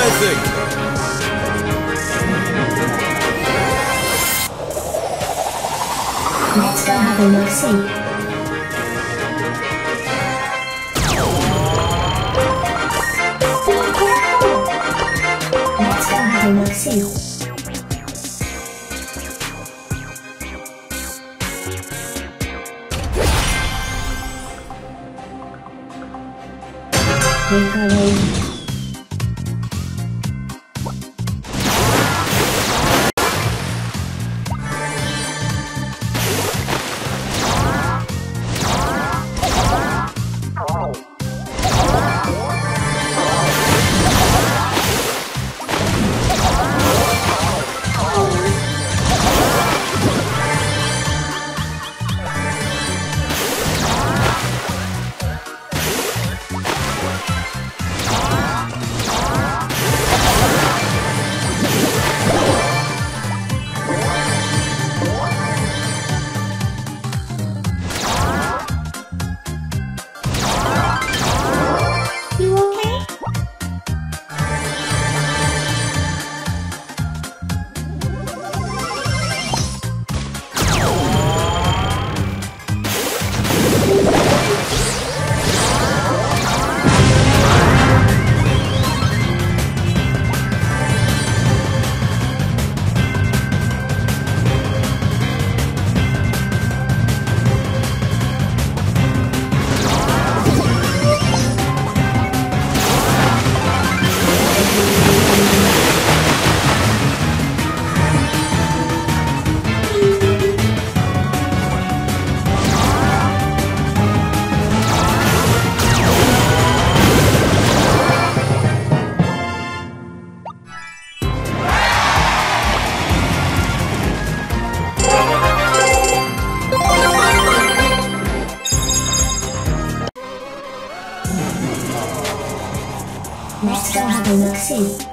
Mythic! Let's go have a look see. Let's go have a look see. Recovery. You Let's go have a look see.